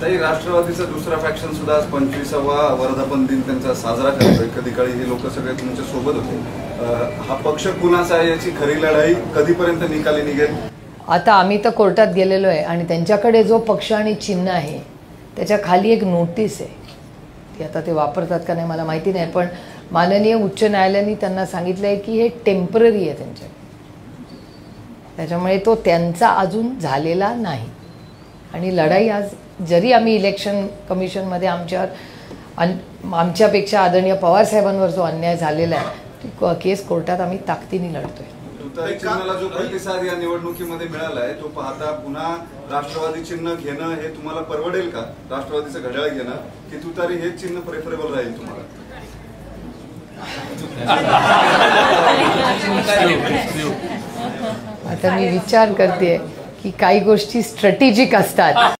ताई राष्ट्रवादीचा दुसरा फॅक्शन सुद्धा आज पंचवीसावा वर्धापन दिन त्यांचा साजरा करतोय. कधी काळी हे लोक सगळे तुमच्यासोबत होते. हा पक्ष कुणाचा आहे याची खरी लढाई कधीपर्यंत निकाली निघेल? आता आम्ही तर कोर्टात गेलेलो आहे आणि त्यांच्याकडे जो पक्ष आणि चिन्ह आहे त्याच्याखाली एक नोटीस आहे. ती आता ते वापरतात का नाही मला माहिती नाही पण माननीय उच्च न्यायालयाने त्यांना सांगितलं आहे की हे टेंपररी आहे त्यांच्या त्याच्यामुळे तो त्यांचा अजून झालेला नाही. आणि लढाई आज जरी आम्ही इलेक्शन कमिशनमध्ये आमच्यावर अन आमच्यापेक्षा आदरणीय पवारसाहेबांवर जो अन्याय झालेला आहे ती केस कोर्टात आम्ही ताकदीने लढतोय. चिन्हाला जो प्रतिसाद या निवडणुकीमध्ये मिळाला आहे तो पाहता पुन्हा राष्ट्रवादी चिन्ह घेणं हे तुम्हाला परवडेल का? राष्ट्रवादीचं घड्याळ घेणं की तुतारी हे चिन्ह प्रेफरेबल राहील तुम्हाला? आता मी विचार करते की काही गोष्टी स्ट्रॅटेजिक असतात.